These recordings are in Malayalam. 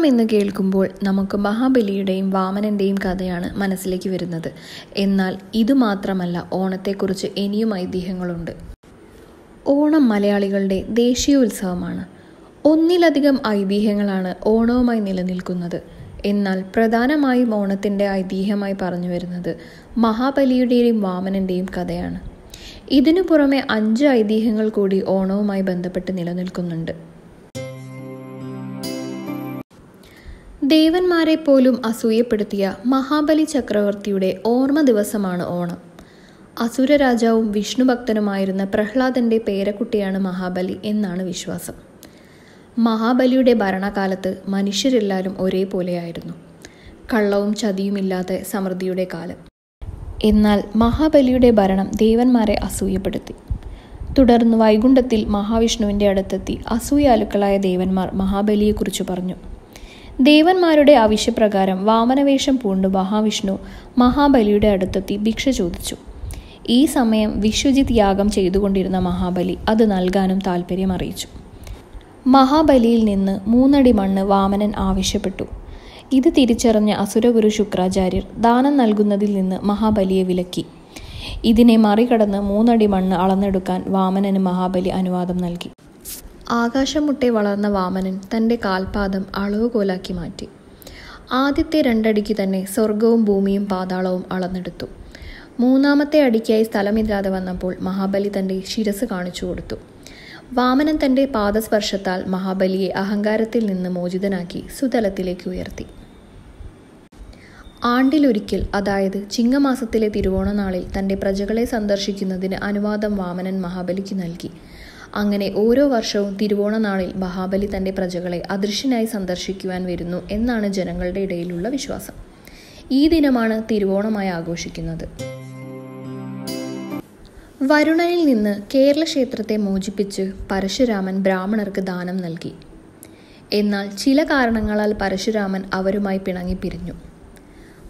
ഓണം എന്ന് കേൾക്കുമ്പോൾ നമുക്ക് മഹാബലിയുടെയും വാമനന്റെയും കഥയാണ് മനസ്സിലേക്ക് വരുന്നത്. എന്നാൽ ഇത് മാത്രമല്ല ഓണത്തെക്കുറിച്ച് ഇനിയും ഐതിഹ്യങ്ങളുണ്ട് ഓണം മലയാളികളുടെ ദേശീയോത്സവമാണ്. ഒന്നിലധികം ഐതിഹ്യങ്ങളാണ് ഓണവുമായി നിലനിൽക്കുന്നത്. എന്നാൽ പ്രധാനമായും ഓണത്തിന്റെ ഐതിഹ്യമായി പറഞ്ഞു വരുന്നത് മഹാബലിയുടെയും വാമനന്റെയും കഥയാണ്. ഇതിനു പുറമെ അഞ്ച് ഐതിഹ്യങ്ങൾ കൂടി ഓണവുമായി ബന്ധപ്പെട്ട് നിലനിൽക്കുന്നുണ്ട്. ദേവന്മാരെ പോലും അസൂയപ്പെടുത്തിയ മഹാബലി ചക്രവർത്തിയുടെ ഓർമ്മ ദിവസമാണ് ഓണം. അസുര രാജാവും വിഷ്ണു ഭക്തനുമായിരുന്ന പ്രഹ്ലാദന്റെ പേരക്കുട്ടിയാണ് മഹാബലി എന്നാണ് വിശ്വാസം. മഹാബലിയുടെ ഭരണകാലത്ത് മനുഷ്യരെല്ലാവരും ഒരേപോലെയായിരുന്നു. കള്ളവും ചതിയുമില്ലാത്ത സമൃദ്ധിയുടെ കാലം. എന്നാൽ മഹാബലിയുടെ ഭരണം ദേവന്മാരെ അസൂയപ്പെടുത്തി. തുടർന്ന് വൈകുണ്ഠത്തിൽ മഹാവിഷ്ണുവിന്റെ അടുത്തെത്തി അസൂയാലുക്കളായ ദേവന്മാർ മഹാബലിയെക്കുറിച്ച് പറഞ്ഞു. ദേവന്മാരുടെ ആവശ്യപ്രകാരം വാമനവേഷം പൂണ്ട് മഹാവിഷ്ണു മഹാബലിയുടെ അടുത്തെത്തി ഭിക്ഷ ചോദിച്ചു. ഈ സമയം വിശ്വജിത് യാഗം ചെയ്തുകൊണ്ടിരുന്ന മഹാബലി അത് നൽകാനും താല്പര്യം അറിയിച്ചു. മഹാബലിയിൽ നിന്ന് മൂന്നടി മണ്ണ് വാമനൻ ആവശ്യപ്പെട്ടു. ഇത് തിരിച്ചറിഞ്ഞ അസുരഗുരു ശുക്രാചാര്യർ ദാനം നൽകുന്നതിൽ നിന്ന് മഹാബലിയെ വിലക്കി. ഇതിനെ മറികടന്ന് മൂന്നടി മണ്ണ് അളന്നെടുക്കാൻ വാമനന് മഹാബലി അനുവാദം നൽകി. ആകാശം മുട്ടെ വളർന്ന വാമനൻ തന്റെ കാൽപാദം അളവുകോലാക്കി മാറ്റി. ആദ്യത്തെ രണ്ടടിക്ക് തന്നെ സ്വർഗവും ഭൂമിയും പാതാളവും അളന്നെടുത്തു. മൂന്നാമത്തെ അടിക്കായി സ്ഥലമില്ലാതെ വന്നപ്പോൾ മഹാബലി തന്റെ ശിരസ് കാണിച്ചു കൊടുത്തു. വാമനൻ തന്റെ പാദസ്പർശത്താൽ മഹാബലിയെ അഹങ്കാരത്തിൽ നിന്ന് മോചിതനാക്കി സുതലത്തിലേക്ക് ഉയർത്തി. ആണ്ടിലൊരിക്കൽ അതായത് ചിങ്ങമാസത്തിലെ തിരുവോണനാളിൽ തന്റെ പ്രജകളെ സന്ദർശിക്കുന്നതിന് അനുവാദം വാമനൻ മഹാബലിക്ക് നൽകി. അങ്ങനെ ഓരോ വർഷവും തിരുവോണനാളിൽ മഹാബലി തന്റെ പ്രജകളെ അദൃശ്യനായി സന്ദർശിക്കുവാൻ വരുന്നു എന്നാണ് ജനങ്ങളുടെ ഇടയിലുള്ള വിശ്വാസം. ഈ ദിനമാണ് തിരുവോണമായി ആഘോഷിക്കുന്നത്. വരുണനിൽ നിന്ന് കേരള ക്ഷേത്രത്തെ മോചിപ്പിച്ച് പരശുരാമൻ ബ്രാഹ്മണർക്ക് ദാനം നൽകി. എന്നാൽ ചില കാരണങ്ങളാൽ പരശുരാമൻ അവരുമായി പിണങ്ങിപ്പിരിഞ്ഞു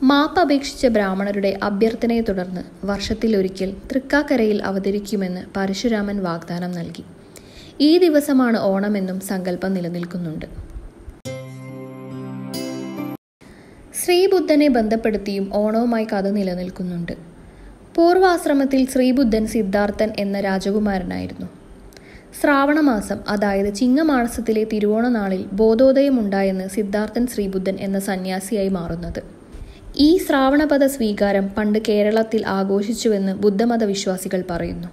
മാപ്പ് അപേക്ഷിച്ച ബ്രാഹ്മണരുടെ അഭ്യർത്ഥനയെ തുടർന്ന് വർഷത്തിലൊരിക്കൽ തൃക്കാക്കരയിൽ അവതരിക്കുമെന്ന് പരശുരാമൻ വാഗ്ദാനം നൽകി. ഈ ദിവസമാണ് ഓണമെന്നും സങ്കല്പം നിലനിൽക്കുന്നുണ്ട്. ശ്രീബുദ്ധനെ ബന്ധപ്പെടുത്തിയും ഓണവുമായി കഥ നിലനിൽക്കുന്നുണ്ട്. പൂർവാശ്രമത്തിൽ ശ്രീബുദ്ധൻ സിദ്ധാർത്ഥൻ എന്ന രാജകുമാരനായിരുന്നു. ശ്രാവണമാസം അതായത് ചിങ്ങമാസത്തിലെ തിരുവോണനാളിൽ ബോധോദയമുണ്ടായെന്ന് സിദ്ധാർത്ഥൻ ശ്രീബുദ്ധൻ എന്ന സന്യാസിയായി മാറുന്നത്. ഈ ശ്രാവണപദ സ്വീകാരം പണ്ട് കേരളത്തിൽ ആഘോഷിച്ചുവെന്ന് ബുദ്ധമത വിശ്വാസികൾ പറയുന്നു.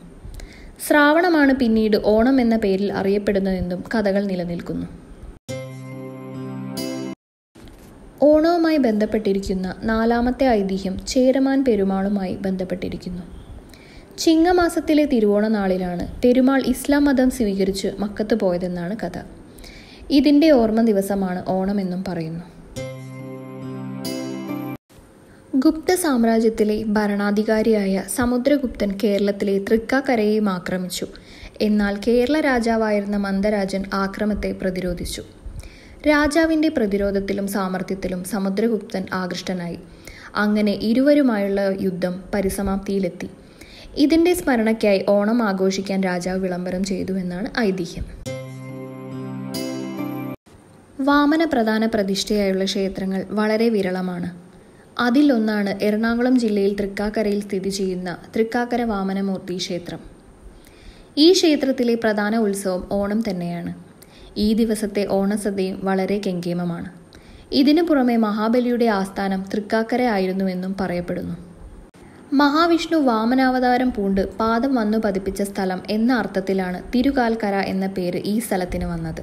ശ്രാവണമാണ് പിന്നീട് ഓണം എന്ന പേരിൽ അറിയപ്പെടുന്നതെന്നും കഥകൾ നിലനിൽക്കുന്നു. ഓണവുമായി ബന്ധപ്പെട്ടിരിക്കുന്ന നാലാമത്തെ ഐതിഹ്യം ചേരമാൻ പെരുമാളുമായി ബന്ധപ്പെട്ടിരിക്കുന്നു. ചിങ്ങമാസത്തിലെ തിരുവോണ നാളിലാണ് പെരുമാൾ ഇസ്ലാം മതം സ്വീകരിച്ച് മക്കത്ത് പോയതെന്നാണ് കഥ. ഇതിന്റെ ഓർമ്മ ദിവസമാണ് ഓണമെന്നും പറയുന്നു. ഗുപ്ത സാമ്രാജ്യത്തിലെ ഭരണാധികാരിയായ സമുദ്രഗുപ്തൻ കേരളത്തിലെ തൃക്കാക്കരയെയും ആക്രമിച്ചു. എന്നാൽ കേരള രാജാവായിരുന്ന മന്ദരാജൻ ആക്രമത്തെ പ്രതിരോധിച്ചു. രാജാവിന്റെ പ്രതിരോധത്തിലും സാമർഥ്യത്തിലും സമുദ്രഗുപ്തൻ ആകൃഷ്ടനായി. അങ്ങനെ ഇരുവരുമായുള്ള യുദ്ധം പരിസമാപ്തിയിലെത്തി. ഇതിന്റെ സ്മരണയ്ക്കായി ഓണം ആഘോഷിക്കാൻ രാജാവ് വിളംബരം ചെയ്തുവെന്നാണ് ഐതിഹ്യം. വാമന പ്രധാന പ്രതിഷ്ഠയായുള്ള ക്ഷേത്രങ്ങൾ വളരെ വിരളമാണ്. അതിലൊന്നാണ് എറണാകുളം ജില്ലയിൽ തൃക്കാക്കരയിൽ സ്ഥിതി ചെയ്യുന്ന തൃക്കാക്കര വാമനമൂർത്തി ക്ഷേത്രം. ഈ ക്ഷേത്രത്തിലെ പ്രധാന ഉത്സവം ഓണം തന്നെയാണ്. ഈ ദിവസത്തെ ഓണസദ്യയും വളരെ കെങ്കേമമാണ്. ഇതിനു പുറമെ മഹാബലിയുടെ ആസ്ഥാനം തൃക്കാക്കര ആയിരുന്നുവെന്നും പറയപ്പെടുന്നു. മഹാവിഷ്ണു വാമനാവതാരം പൂണ്ട് പാദം വന്നു പതിപ്പിച്ച സ്ഥലം എന്ന അർത്ഥത്തിലാണ് തിരുകാൽക്കര എന്ന പേര് ഈ സ്ഥലത്തിന് വന്നത്.